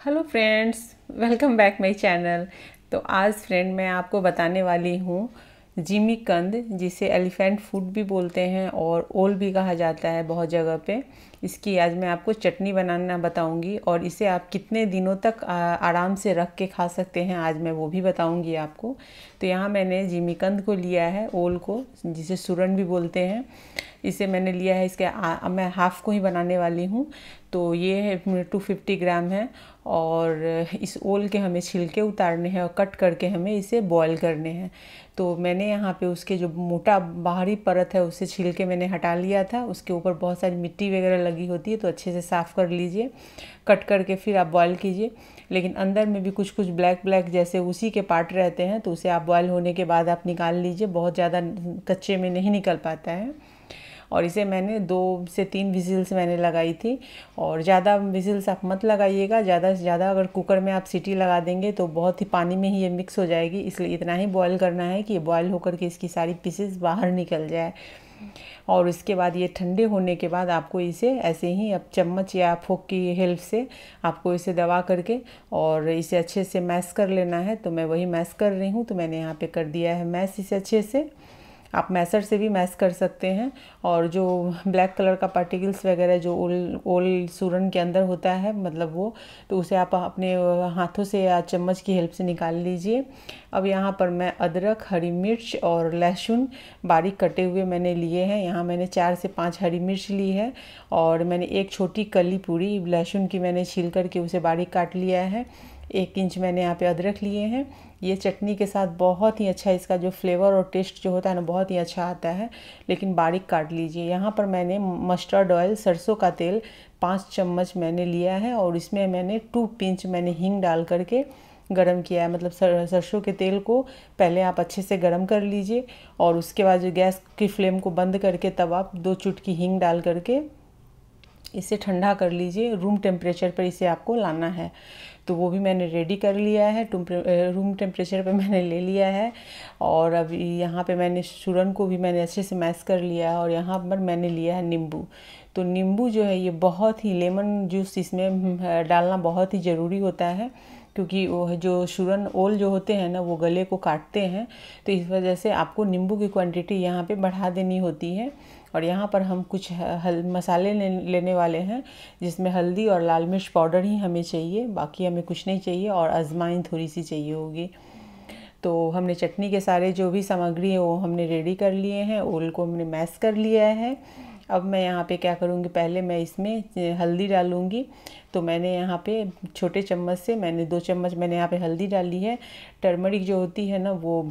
Hello friends welcome back my channel तो आज friend मैं आपको बताने वाली हूँ जिमी कंद, जिसे एलिफेंट फ़ूड भी बोलते हैं और ओल भी कहा जाता है बहुत जगह पे। इसकी आज मैं आपको चटनी बनाना बताऊँगी और इसे आप कितने दिनों तक आराम से रख के खा सकते हैं आज मैं वो भी बताऊँगी आपको। तो यहाँ मैंने जिमीकंद को लिया है ओल को जिसे सुरन भी बोलते हैं। इसे मैंने लिया है इसके आ, मैं हाफ़ को ही बनाने वाली हूँ। तो ये है टू फिफ्टी ग्राम है और इस ओल के हमें छिलके उतारने हैं और कट करके हमें इसे बॉईल करने हैं। तो मैंने यहाँ पे उसके जो मोटा बाहरी परत है उसे छिलके मैंने हटा लिया था। उसके ऊपर बहुत सारी मिट्टी वगैरह लगी होती है तो अच्छे से साफ़ कर लीजिए। कट करके फिर आप बॉयल कीजिए। लेकिन अंदर में भी कुछ कुछ ब्लैक ब्लैक जैसे उसी के पार्ट रहते हैं तो उसे आप बॉयल होने के बाद आप निकाल लीजिए। बहुत ज़्यादा कच्चे में नहीं निकल पाता है। और इसे मैंने दो से तीन विजिल्स मैंने लगाई थी। और ज़्यादा विजिल्स आप मत लगाइएगा। ज़्यादा से ज़्यादा अगर कुकर में आप सीटी लगा देंगे तो बहुत ही पानी में ही ये मिक्स हो जाएगी। इसलिए इतना ही बॉयल करना है कि बॉयल होकर के इसकी सारी पीसेस बाहर निकल जाए। और इसके बाद ये ठंडे होने के बाद आपको इसे ऐसे ही अब चम्मच या फोक की हेल्प से आपको इसे दबा करके और इसे अच्छे से मैश कर लेना है। तो मैं वही मैश कर रही हूँ तो मैंने यहाँ पे कर दिया है मैश इसे अच्छे से। आप मैसर से भी मैस कर सकते हैं। और जो ब्लैक कलर का पार्टिकल्स वगैरह जो ओल ओल सूरन के अंदर होता है मतलब वो तो उसे आप अपने हाथों से या चम्मच की हेल्प से निकाल लीजिए। अब यहाँ पर मैं अदरक, हरी मिर्च और लहसुन बारीक कटे हुए मैंने लिए हैं। यहाँ मैंने चार से पाँच हरी मिर्च ली है और मैंने एक छोटी कली पूरी लहसुन की मैंने छील करके उसे बारीक काट लिया है। एक इंच मैंने यहाँ पे अदरक लिए हैं। ये चटनी के साथ बहुत ही अच्छा इसका जो फ्लेवर और टेस्ट जो होता है ना बहुत ही अच्छा आता है। लेकिन बारीक काट लीजिए। यहाँ पर मैंने मस्टर्ड ऑयल सरसों का तेल पाँच चम्मच मैंने लिया है और इसमें मैंने टू पिंच मैंने हींग डाल करके गरम किया है। मतलब सर, सरसों के तेल को पहले आप अच्छे से गरम कर लीजिए और उसके बाद जो गैस की फ्लेम को बंद करके तब आप दो चुटकी हींग डाल करके इसे ठंडा कर लीजिए रूम टेम्परेचर पर इसे आपको लाना है। तो वो भी मैंने रेडी कर लिया है रूम टेम्परेचर पे मैंने ले लिया है। और अभी यहाँ पे मैंने चूरन को भी मैंने अच्छे से मैश कर लिया है और यहाँ पर मैंने लिया है नींबू। तो नींबू जो है ये बहुत ही लेमन जूस इसमें डालना बहुत ही ज़रूरी होता है। क्योंकि वो जो शुरन ओल जो होते हैं ना, वो गले को काटते हैं। तो इस वजह से आपको नींबू की क्वांटिटी यहाँ पे बढ़ा देनी होती है। और यहाँ पर हम कुछ हल मसाले ले, लेने वाले हैं जिसमें हल्दी और लाल मिर्च पाउडर ही हमें चाहिए बाकी हमें कुछ नहीं चाहिए और अजमाइन थोड़ी सी चाहिए होगी। तो हमने चटनी के सारे जो भी सामग्री है वो हमने रेडी कर लिए हैं ओल को हमने मैश कर लिया है। अब मैं यहाँ पे क्या करूँगी पहले मैं इसमें हल्दी डालूँगी। तो मैंने यहाँ पे छोटे चम्मच से मैंने दो चम्मच मैंने यहाँ पे हल्दी डाली है। टर्मरिक जो होती है ना वो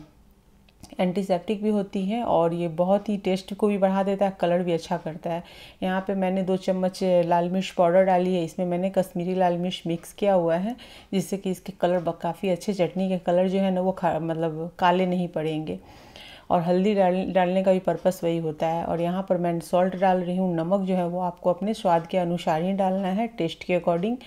एंटीसेप्टिक भी होती है और ये बहुत ही टेस्ट को भी बढ़ा देता है कलर भी अच्छा करता है। यहाँ पे मैंने दो चम्मच लाल मिर्च पाउडर डाली है, इसमें मैंने कश्मीरी लाल मिर्च मिक्स किया हुआ है, जिससे कि इसके कलर काफ़ी अच्छे, चटनी के कलर जो है ना, वो मतलब काले नहीं पड़ेंगे। और हल्दी डाल डालने का भी पर्पस वही होता है। और यहाँ पर मैं सॉल्ट डाल रही हूँ, नमक जो है वो आपको अपने स्वाद के अनुसार ही डालना है टेस्ट के अकॉर्डिंग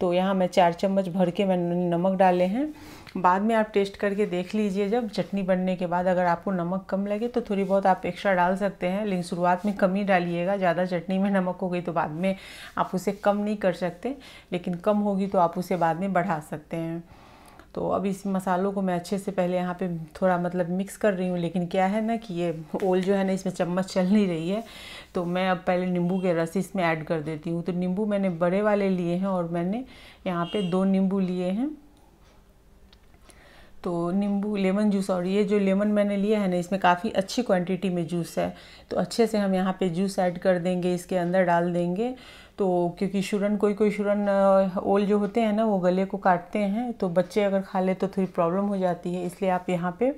तो यहाँ मैं चार चम्मच भर के मैंने नमक डाले हैं। बाद में आप टेस्ट करके देख लीजिए, जब चटनी बनने के बाद अगर आपको नमक कम लगे तो थोड़ी बहुत आप एक्स्ट्रा डाल सकते हैं। लेकिन शुरुआत में कम ही डालिएगा, ज़्यादा चटनी में नमक हो गई तो बाद में आप उसे कम नहीं कर सकते, लेकिन कम होगी तो आप उसे बाद में बढ़ा सकते हैं। तो अब इस मसालों को मैं अच्छे से पहले यहाँ पे थोड़ा मतलब मिक्स कर रही हूँ, लेकिन क्या है ना कि ये ओल जो है ना, इसमें चम्मच चल नहीं रही है। तो मैं अब पहले नींबू के रस इसमें ऐड कर देती हूँ। तो नींबू मैंने बड़े वाले लिए हैं और मैंने यहाँ पे दो नींबू लिए हैं। तो नींबू, लेमन जूस और ये जो लेमन मैंने लिया है ना, इसमें काफ़ी अच्छी क्वांटिटी में जूस है। तो अच्छे से हम यहाँ पे जूस ऐड कर देंगे, इसके अंदर डाल देंगे। तो क्योंकि शुरन, कोई कोई शुरन ओल जो होते हैं ना, वो गले को काटते हैं। तो बच्चे अगर खा ले तो थोड़ी प्रॉब्लम हो जाती है, इसलिए आप यहाँ पे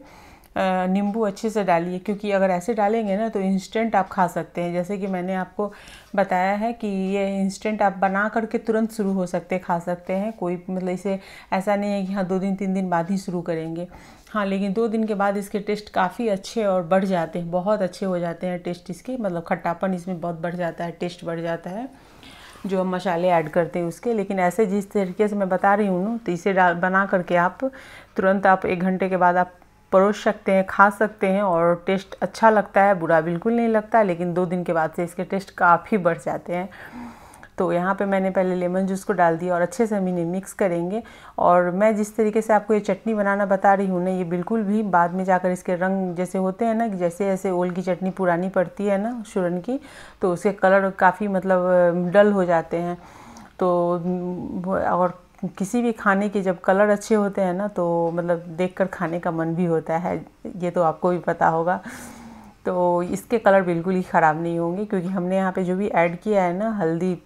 नींबू अच्छे से डालिए, क्योंकि अगर ऐसे डालेंगे ना तो इंस्टेंट आप खा सकते हैं। जैसे कि मैंने आपको बताया है कि ये इंस्टेंट आप बना करके तुरंत शुरू हो सकते हैं, खा सकते हैं। कोई मतलब इसे, ऐसा नहीं है कि हाँ दो दिन, तीन दिन बाद ही शुरू करेंगे। हाँ लेकिन दो दिन के बाद इसके टेस्ट काफ़ी अच्छे और बढ़ जाते हैं, बहुत अच्छे हो जाते हैं टेस्ट इसके। मतलब खट्टापन इसमें बहुत बढ़ जाता है टेस्ट बढ़ जाता है, जो हम मसाले ऐड करते हैं उसके। लेकिन ऐसे जिस तरीके से मैं बता रही हूँ ना तो इसे डाल, बना करके आप तुरंत आप एक घंटे के बाद आप परोस सकते हैं, खा सकते हैं और टेस्ट अच्छा लगता है, बुरा बिल्कुल नहीं लगता है लेकिन दो दिन के बाद से इसके टेस्ट काफ़ी बढ़ जाते हैं। तो यहाँ पे मैंने पहले लेमन जूस को डाल दिया और अच्छे से हम इन्हें मिक्स करेंगे। और मैं जिस तरीके से आपको ये चटनी बनाना बता रही हूँ ना, ये बिल्कुल भी बाद में जाकर इसके रंग जैसे होते हैं ना जैसे जैसे ओल की चटनी पुरानी पड़ती है ना शुरन की तो उसके कलर काफ़ी मतलब डल हो जाते हैं। तो और किसी भी खाने के जब कलर अच्छे होते हैं ना तो मतलब देखकर खाने का मन भी होता है, ये तो आपको भी पता होगा। तो इसके कलर बिल्कुल ही ख़राब नहीं होंगे, क्योंकि हमने यहाँ पे जो भी ऐड किया है ना, हल्दी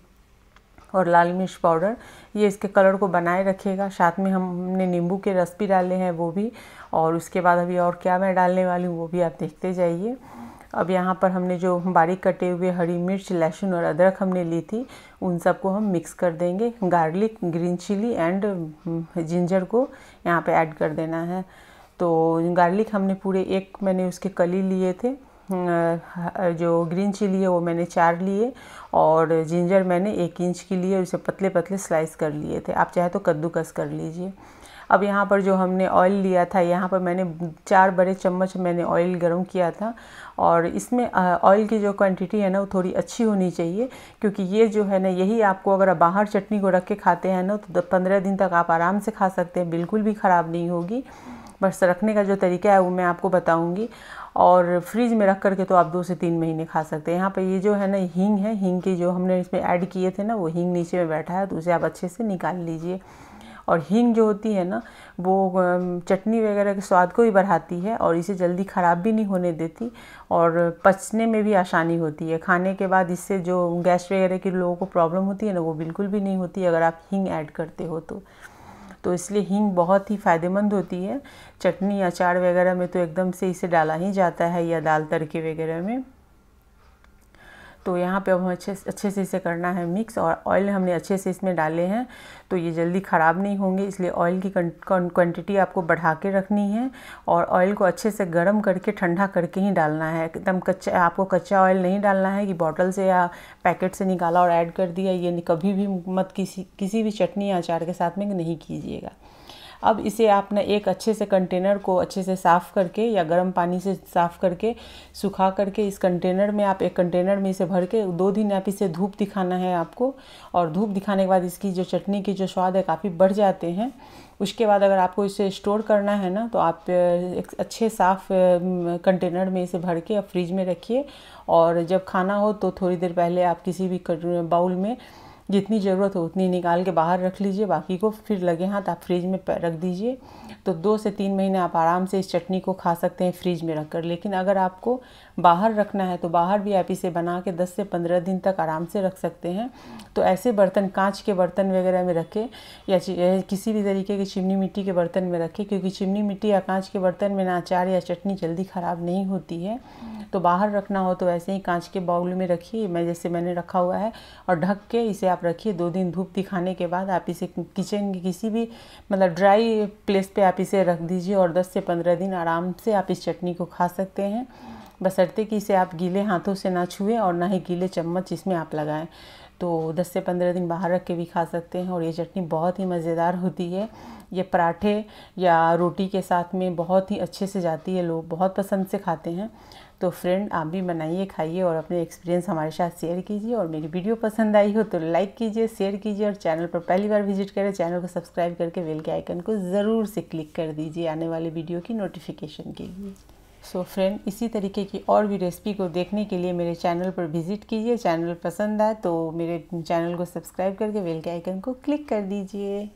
और लाल मिर्च पाउडर, ये इसके कलर को बनाए रखेगा। साथ में हमने नींबू के रस भी डाले हैं, वो भी। और उसके बाद अभी और क्या मैं डालने वाली हूँ, वो भी आप देखते जाइए। अब यहाँ पर हमने जो बारीक कटे हुए हरी मिर्च, लहसुन और अदरक हमने ली थी, उन सबको हम मिक्स कर देंगे। Garlic green chilli and ginger को यहाँ पे ऐड कर देना है। तो गार्लिक हमने पूरे एक मैंने उसके कली लिए थे। जो ग्रीन चिली है वो मैंने चार लिए और जिंजर मैंने एक इंच की लिए उसे पतले पतले स्लाइस कर लिए थे। आप चाहे तो कद्दूकस कर लीजिए। अब यहाँ पर जो हमने ऑयल लिया था, यहाँ पर मैंने चार बड़े चम्मच मैंने ऑयल गर्म किया था और इसमें ऑयल की जो क्वांटिटी है ना, वो थोड़ी अच्छी होनी चाहिए क्योंकि ये जो है ना, यही आपको अगर बाहर चटनी को रख के खाते हैं ना तो पंद्रह दिन तक आप आराम से खा सकते हैं, बिल्कुल भी ख़राब नहीं होगी। बस रखने का जो तरीका है, वो मैं आपको बताऊँगी और फ्रिज में रख करके तो आप दो से तीन महीने खा सकते हैं। यहाँ पे ये जो है ना, हींग है, हींग की जो हमने इसमें ऐड किए थे ना, वो हींग नीचे में बैठा है तो उसे आप अच्छे से निकाल लीजिए। और हींग जो होती है ना, वो चटनी वगैरह के स्वाद को भी बढ़ाती है और इसे जल्दी ख़राब भी नहीं होने देती और पचने में भी आसानी होती है। खाने के बाद इससे जो गैस वगैरह की लोगों को प्रॉब्लम होती है ना, वो बिल्कुल भी नहीं होती अगर आप हींग ऐड करते हो तो। तो इसलिए हींग बहुत ही फ़ायदेमंद होती है। चटनी, अचार वगैरह में तो एकदम से इसे डाला ही जाता है या दाल तड़के वगैरह में। तो यहाँ पे अब हम अच्छे अच्छे से इसे करना है मिक्स और ऑयल हमने अच्छे से इसमें डाले हैं। तो ये जल्दी ख़राब नहीं होंगे, इसलिए ऑयल की क्वांटिटी आपको बढ़ा के रखनी है और ऑयल को अच्छे से गर्म करके, ठंडा करके ही डालना है। एकदम कच्चा आपको कच्चा ऑयल नहीं डालना है कि बॉटल से या पैकेट से निकाला और ऐड कर दिया। ये कभी भी मत किसी किसी भी चटनी या अचार के साथ में नहीं कीजिएगा। अब इसे आपने एक अच्छे से कंटेनर को अच्छे से साफ़ करके या गर्म पानी से साफ़ करके, सुखा करके इस कंटेनर में आप एक कंटेनर में इसे भर के दो दिन आप इसे धूप दिखाना है आपको। और धूप दिखाने के बाद इसकी जो चटनी की जो स्वाद है काफ़ी बढ़ जाते हैं। उसके बाद अगर आपको इसे स्टोर करना है ना तो आप एक अच्छे साफ़ कंटेनर में इसे भर के आप फ्रिज में रखिए। और जब खाना हो तो थोड़ी देर पहले आप किसी भी बाउल में जितनी ज़रूरत हो उतनी निकाल के बाहर रख लीजिए, बाकी को फिर लगे हाथ आप फ्रिज में रख दीजिए। तो दो से तीन महीने आप आराम से इस चटनी को खा सकते हैं फ्रिज में रख कर लेकिन अगर आपको बाहर रखना है तो बाहर भी आप इसे बना के 10 से 15 दिन तक आराम से रख सकते हैं। तो ऐसे बर्तन, कांच के बर्तन वगैरह में रखें या किसी भी तरीके के चिमनी मिट्टी के बर्तन में रखें, क्योंकि चिमनी मिट्टी या कांच के बर्तन में ना अचार या चटनी जल्दी ख़राब नहीं होती है। तो बाहर रखना हो तो ऐसे ही कांच के बाउल में रखिए। मैं जैसे मैंने रखा हुआ है और ढक के इसे आप रखिए, दो दिन धूप दिखाने के बाद आप इसे किचन के किसी भी मतलब ड्राई प्लेस पे आप इसे रख दीजिए और 10 से 15 दिन आराम से आप इस चटनी को खा सकते हैं। बसरते कि इसे आप गीले हाथों से ना छुएँ और ना ही गीले चम्मच इसमें आप लगाएँ। तो 10 से 15 दिन बाहर रख के भी खा सकते हैं और ये चटनी बहुत ही मज़ेदार होती है। ये पराठे या रोटी के साथ में बहुत ही अच्छे से जाती है, लोग बहुत पसंद से खाते हैं। तो फ्रेंड, आप भी बनाइए, खाइए और अपने एक्सपीरियंस हमारे साथ शेयर कीजिए और मेरी वीडियो पसंद आई हो तो लाइक कीजिए, शेयर कीजिए और चैनल पर पहली बार विज़िट करें, चैनल को सब्सक्राइब करके बेल के आइकन को ज़रूर से क्लिक कर दीजिए आने वाले वीडियो की नोटिफिकेशन के लिए। सो so फ्रेंड इसी तरीके की और भी रेसिपी को देखने के लिए मेरे चैनल पर विज़िट कीजिए। चैनल पसंद आए तो मेरे चैनल को सब्सक्राइब करके बेल के आइकन को क्लिक कर दीजिए।